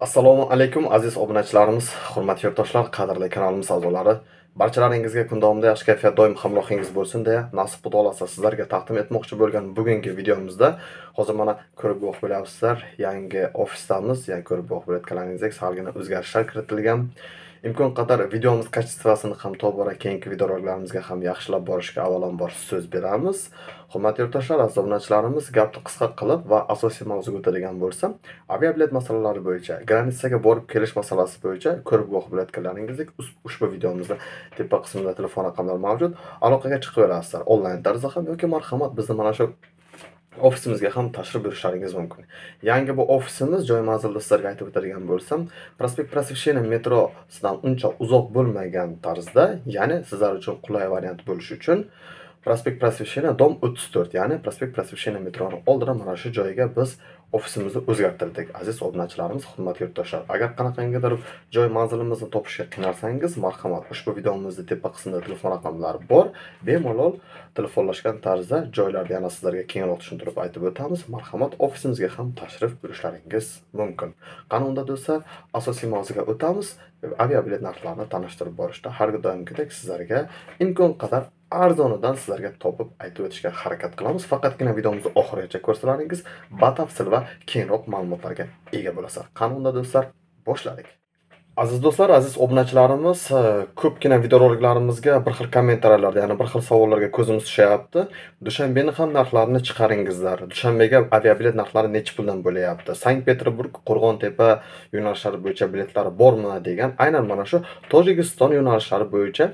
assalomu alaykum aziz obunachilarimiz hurmatli yurtdoshlar qadrli kanalimiz a'zolari. Barchalaringizga kun davomida yaxshi kayfiyat doim hamrohingiz bo'lsin deya nasib xudo xohlasa sizlarga taqdim etmoqchi bo'lgan bugungi videomizda hozir mana ko'rib guvoh bo'lyapsizlar yangi ofisdamiz ya'ni ko'rib guvoh bo'layotganlaringizdek salgina o'zgarishlar kiritilgan. Imkon qadar videomiz kачествосini ham tobora keyingi videorolarimizga ham yaxshilab borishga avvalambor so'z beramiz. Hurmatli yurtdoshlar aziz obunachilarimiz gapni qisqa qilib va asosiy mavzuga o'tadigan bo'lsam aviabilet masalalari bo'yicha granitsaga borib kelish masalasi bo'yicha ko'rib guvoh bo'layotganlaringizdek ushbu videomizda tepa qismida telefon raqamlari mavjud. Aloqaga chiqaverasizlar onlayn tarzda ham yoki marhamat bizni mana shu ofisimizga ham tashrif buyurishlaringiz mumkin. Yangi bu ofisimiz joy manzilida sizlarga aytib o'tadigan bo'lsam prospekt просвещения metrosidan uncha uzoq bo'lmagan tarzda ya'ni sizlar uchun qulay variant bo'lishi uchun prospekt просвещения dom o'ttiz to'rt ya'ni prospekt просвещения metroni oldida mana shu joyga biz ofisimizni o'zgartirdik aziz obunachilarimiz hurmatli yurtdoshlar agar qanaqangidir joy manzilimizni topishga qiynalsangiz marhamat ushbu videomizni tepa qismida telefon raqamlari bor bemalol telefonlashgan tarzda joylarni yana sizlarga kengroq tushuntirib aytib o'tamiz marhamat ofisimizga ham tashrif buyurishlaringiz mumkin qani unda do'stlar asosiy mavzuga o'tamiz aviabilet narxlarini tanishtirib borishda har doimgidek sizlarga imkon qadar arzonidan sizlarga topib aytib o'tishga harakat qilamiz. Faqatgina videomizni oxirigacha ko'rsalaringiz batafsil va kengroq ma'lumotlarga ega bo'lasiz qani unda do'stlar? Boshladik. Aziz do'stlar aziz obunachilarimiz e, ko'pgina videoroliklarimizga bir xil kommentariyalarda ya'ni bir xil savollarga ko'zimiz tushyapti. Dushanbeni ham narxlarini chiqaringizlar. Dushanbega aviabilet narxlari necha puldan bo'lyapti? Sankt peterburg qo'rg'ontepa yo'nalishlari bo'yicha biletlar bormi degan aynan mana shu tojikiston yo'nalishlari bo'yicha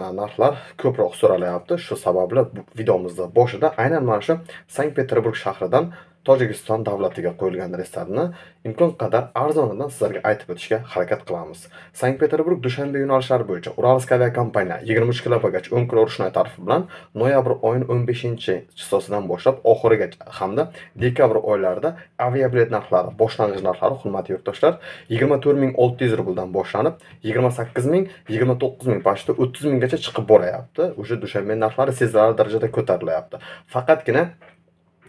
e, narxlar ko'proq so'ralyapti shu sababli videomizni boshida aynan mana shu sankt peterburg shahridan tojikiston davlatiga qo'yilgan reyslarni imkon qadar arzonidan sizlarga aytib o'tishga harakat qilamiz. Sankt peterburg dushanbe yo'nalishlari bo'yicha uralsk aviakompaniya yigirma uch kilobagach o'n kilo ruchnoy tarifi bilan noyabr oyining o'n beshinchi chisosidan boshlab oxirigacha hamda dekabr oylarida aviabilet narxlari boshlang'ich narxlari hurmatli yurtdoshlar yigirma to'rt ming olti yuz rubldan boshlanib yigirma sakkiz ming yigirma to'qqiz ming почти o'ttiz minggacha chiqib boryapti. Уже dushanbe narxlari sezilarli darajada ko'tarilyapti. Faqatgina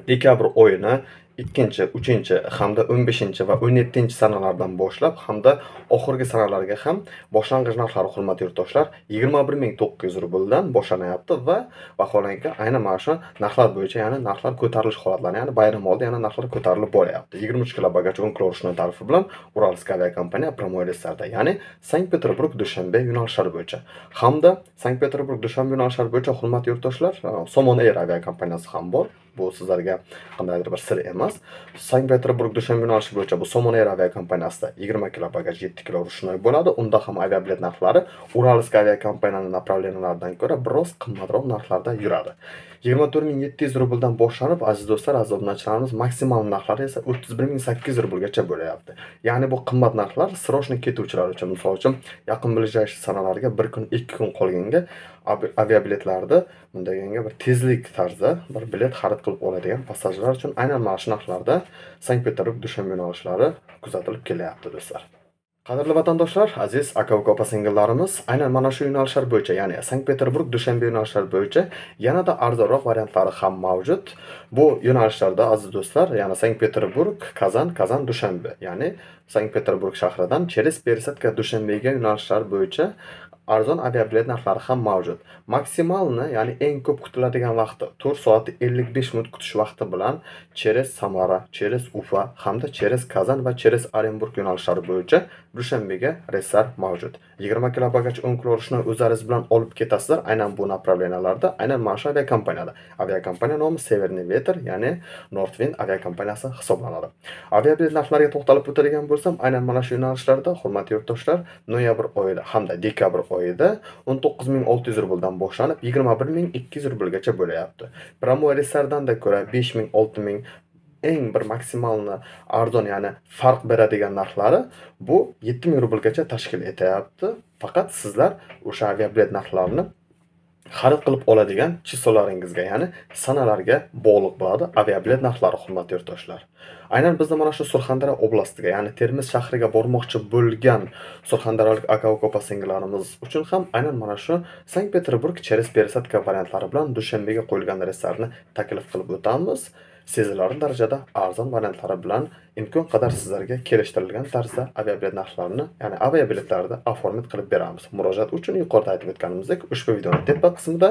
dekabr oyini ikkinchi uchinchi hamda o'n beshinchi va o'n yettinchi sanalardan boshlab hamda oxirgi sanalarga ham boshlang'ich narxlari hurmatli yurtdoshlar yigirma bir ming to'qqiz yuz rubldan boshlanyapti va vaholanki aynan mana shu narxlar bo'yicha ya'ni narxlar ko'tarilish holatlari ya'ni bayram oldi yana narxlar ko'tarilib boryapti. yigirma uch kilobagacha o'n kilo tarifi bilan uralsk aviakompaniya прямой reyslarda ya'ni sankt peterburg dushanbe yo'nalishlari bo'yicha hamda sankt peterburg dushanbe yo'nalishlari bo'yicha hurmatli yurtdoshlar somon air aviakompaniyasi ham bor. Bu sizlarga qandaydir bir sir emas. Sankt peterburg dushanbe yo'nalishi bo'yicha bu somon air aviakompaniyasida yigirma kilo bagaj yetti kilo ruchnoy bo'ladi. Unda ham aviabilet narxlari uralsk aviakompaniyani направлениялaridan ko'ra biroz qimmatroq narxlarda yuradi. yigirma to'rt ming yetti yuz rubldan boshlanib aziz do'stlar aziz obunachilarimiz maksimal narxlari esa o'ttiz bir ming sakkiz yuz rublgacha bo'lyapti. Ya'ni bu qimmat narxlar срочно ketuvchilar uchun misol uchun yaqin ближайший sanalarga bir kun ikki kun qolganga aviabiletlarni bunday bir tezlik tarzda bir bilet xarid qilib oladigan passajlar uchun aynan mana shu narxlarda sankt peterburg dushanbe yo'nalishlari kuzatilib kelyapti do'stlar. Qadrli vatandoshlar aziz aka uka opa singillarimiz aynan mana shu yo'nalishlar bo'yicha ya'ni sankt peterburg dushanbe yo'nalishlari bo'yicha yanada arzonroq variantlari ham mavjud. Bu yo'nalishlarda aziz do'stlar ya'ni sankt peterburg kazan kazan dushanbe ya'ni sankt peterburg shahridan через пересадка dushanbega yo'nalishlar bo'yicha arzon aviabilet narxlari ham mavjud. Maksimalni ya'ni eng ko'p kutiladigan vaqti to'rt soat ellik besh minut kutish vaqti bilan cheres samara cheres ufa hamda cheres kazan va cheres orenburg yo'nalishlari bo'yicha dushanbega reyslar mavjud. Yigirma kilo bagaj o'n kilo urushni o'zlaringiz bilan olib ketasizlar. Aynan bu направленияларда aynan mana shu aviakompaniyada. Aviakompaniya nomi severniy ветер ya'ni northwind aviakompaniyasi hisoblanadi. Aviabilet narxlariga to'xtalib o'tadigan bo'lsam aynan mana shu yo'nalishlarda hurmatli yurtdoshlar noyabr oyida hamda dekabr oyida o'n to'qqiz ming olti yuz rubldan boshlanib yigirma bir ming ikki yuz rublgacha bo'layapti. прямой ko'ra besh ming olti ming eng bir maksimalni arzon ya'ni farq beradigan narxlari bu yetti ming rublgacha tashkil etyapti faqat sizlar o'sha aviabilet narxlarini xarid qilib oladigan chisolaringizga ya'ni sanalarga bog'liq bo'ladi aviabilet narxlari hurmatli yurtdoshlar. Aynan bizda mana shu surxondaryo oblastiga ya'ni termiz shahriga bormoqchi bo'lgan surxondaryolik aka uka opa singillarimiz uchun ham aynan mana shu sankt peterburg через пересадка variantlari bilan dushanbega qo'yilgan reyslarni taklif qilib o'tamiz. Sezilarli darajada arzon variantlari bilan imkon qadar sizlarga kelishtirilgan tarzda aviabilet narxlarini ya'ni aviabiletlarni оформить qilib beramiz. Murojaat uchun yuqorida aytib o'tganimizdek ushbu videoni tepa qismida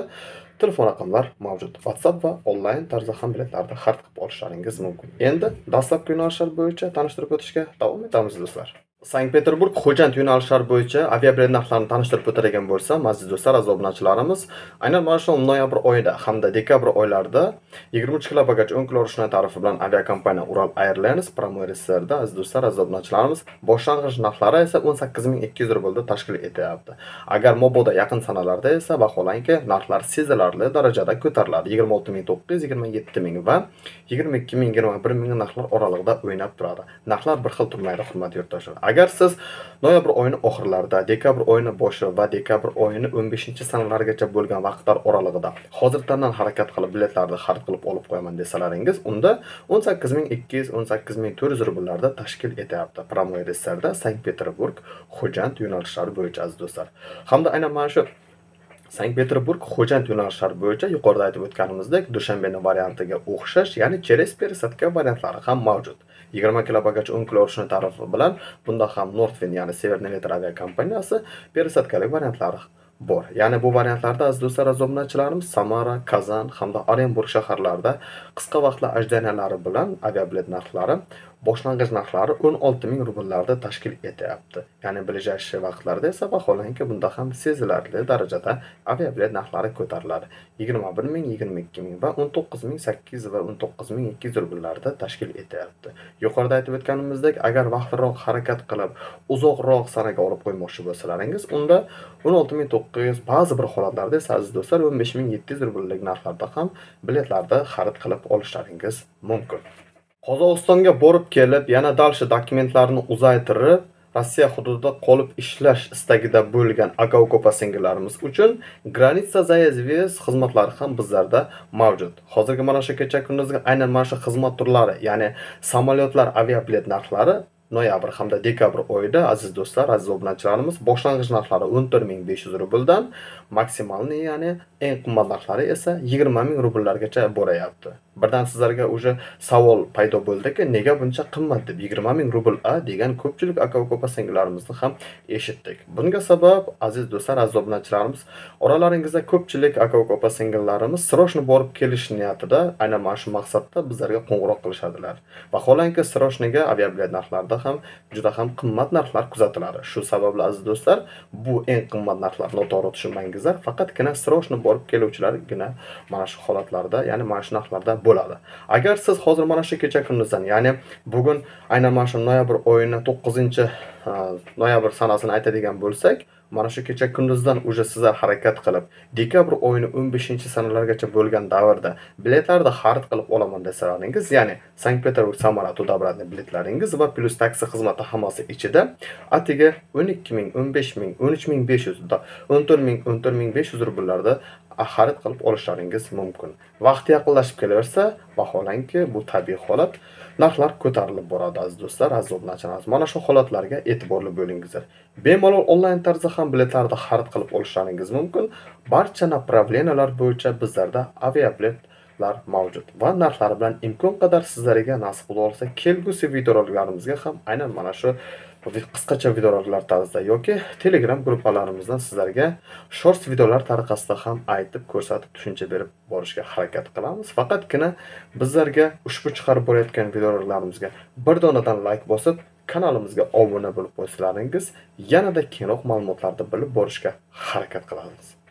telefon raqamlar mavjud. Whatsapp va onlayn tarzda ham biletlarni xarid qilib olishlaringiz mumkin. Endi dastlabki yo'nalishlar bo'yicha tanishtirib o'tishga davom etamiz do'stlar. Sankt peterburg xo'jand yo'nalishlari bo'yicha aviabilet narxlarini tanishtirib o'tadigan bo'lsam aziz do'stlar aziz obunachilarimiz aynan mana shu noyabr oyida hamda dekabr oylarida yigirma uch kilo bagaj o'n kilo ruchnoy tarifi bilan aviakompaniya ural airlines promo aziz do'stlar aziz obunachilarimiz boshlang'ich narxlari esa o'n sakkiz ming ikki yuz rublda tashkil etyapti. Agar mobodo yaqin sanalarda esa vaholanki narxlar sezilarli darajada ko'tariladi. Yigirma olti ming to'qqiz yuz yigirma yetti ming va yigirma ikki ming yigirma bir ming narxlar oralig'ida o'ynab turadi. Narxlar bir xil turmaydi hurmatli yurtdoshlar. Agar siz noyabr oyini oxirlarida dekabr oyini boshi va dekabr oyini 15 sanalargacha bo'lgan vaqtlar oralig'ida hozirdandan harakat qilib biletlarni xarid qilib olib qo'yaman desalaringiz unda 18200 18400 rubllarda tashkil etyapti promoyreslarda sankt peterburg xo'jand yo'nalishlari bo'yicha aziz do'stlar. Hamda aynan mana shu sankt peterburg xo'jand yo'nalishlari bo'yicha yuqorida aytib o'tganimizdek dushanbeni variantiga o'xshash ya'ni через пересадка variantlari ham mavjud. Yigirma kilo o'n kilo urishni tarifi bilan bunda ham nordfin ya'ni severniy aviakompaniyasi kompaniyasi пересадкalik variantlari bor. Ya'ni bu variantlarda aziz do'stlar aziz obunachilarimiz samara kazan hamda orenburg shaharlarida qisqa vaqtli ajdaniyalari bilan aviabilet narxlari boshlang'ich narxlari 16 ming rubllarda tashkil etyapti. Ya'ni ближайший vaqtlarda esa vaholanki bunda ham sezilarli darajada aviabilet narxlari ko'tariladi. 21 ming 22 ming va 19 ming 800 va 19 ming 200 rubllarda tashkil etyapti. Yuqorida aytib o'tganimizdek agar vaqtliroq harakat qilib uzoqroq sanaga olib qo'ymoqchi bo'lsalaringiz unda 16 ming 900 ba'zi bir holatlarda esa aziz do'stlar 15 ming 700 rubellik narxlarda ham biletlarni xarid qilib olishlaringiz mumkin. Qozog'istonga borib kelib yana dalshi dokumentlarni uzaytirib rossiya hududida qolib ishlash istagida bo'lgan aka ukopa singillarimiz uchun granitsa zaezves xizmatlari ham bizlarda mavjud. Hozirgi mana shu kecha kunduzgi aynan mana shu xizmat turlari ya'ni samolyotlar aviabilet narxlari noyabr hamda dekabr oyida aziz do'stlar aziz obunachilarimiz boshlang'ich narxlari o'n to'rt ming besh yuz rubldan maksimalni ya'ni eng qimmat narxlari esa yigirma ming rubllargacha borayapti. Birdan sizlarga уже savol paydo bo'ldiki nega buncha qimmat deb yigirma ming rubl a degan ko'pchilik aka uka opa singillarimizni ham eshitdik. Bunga sabab aziz do'stlar aziz obunachilarimiz oralaringizda ko'pchilik aka uka opa singillarimiz srochni borib kelish niyatida aynan mana shu maqsadda bizlarga qo'ng'iroq qilishadilar. Vaholanki srochniga aviabilet narxlarida ham juda ham qimmat narxlar kuzatiladi. Shu sababli aziz do'stlar bu eng qimmat narxlar noto'g'ri tushunmangizlar. Faqatgina srochni borib keluvchilargina mana shu holatlarda ya'ni mana shu narxlarda bo'ladi. Agar siz hozir mana shu kecha kunduzdan ya'ni bugun aynan mana shu noyabr oyini to'qqizinchi e, noyabr sanasini aytadigan bo'lsak mana shu kecha kunduzdan уже sizlar harakat qilib dekabr oyini 15 sanalargacha bo'lgan davrda biletlarni xarid qilib olaman desalaringiz ya'ni sankt peterburg samara tudobratniy biletlaringiz va plyus taksi xizmati hammasi ichida atigi 12 ming 15 ming 13 ming 500 14 ming 14 ming 500 rubllarda xarid qilib olishlaringiz mumkin. Vaqt yaqinlashib kelaversa vaholanki bu tabiiy holat narxlar ko'tarilib boradi aziz do'stlar. Aziz obunachilarimiz mana shu holatlarga e'tiborli bo'lingizlar bemalol onlayn tarzda ham biletlarni xarid qilib olishlaringiz mumkin. Barcha направлениялар bo'yicha bizlarda aviabiletlar mavjud va narxlari bilan imkon qadar sizlarga nasib bo'lsa xohlasa kelgusi videoroliklarimizga ham aynan mana shu qisqacha videoroliklar tarzida yoki telegram gruppalarimizdan sizlarga shorts videolar tariqasida ham aytib ko'rsatib tushuncha berib borishga harakat qilamiz. Faqatgina bizlarga ushbu chiqarib borayotgan videoroliklarimizga bir donadan layk bosib kanalimizga obuna bo'lib qo'ysalaringiz yanada kengroq ma'lumotlarni bilib borishga harakat qilamiz